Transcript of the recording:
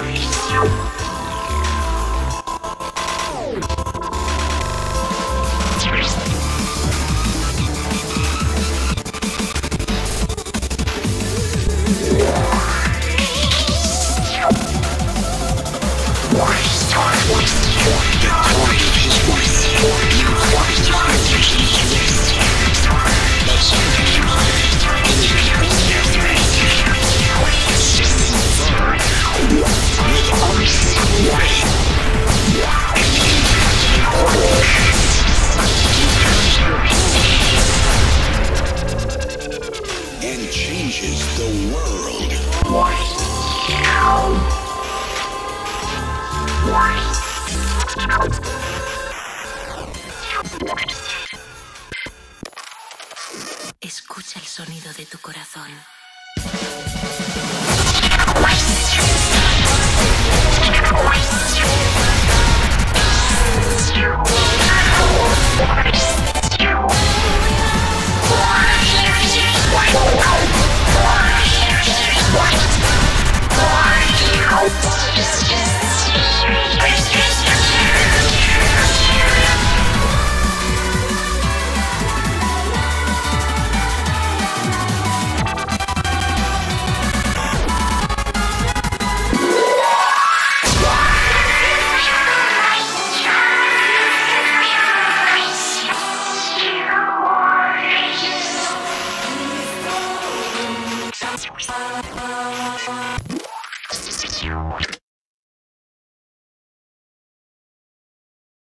Waste time, waste time, the time is waste time. Changes the world. Escucha el sonido de tu corazón. Thank you.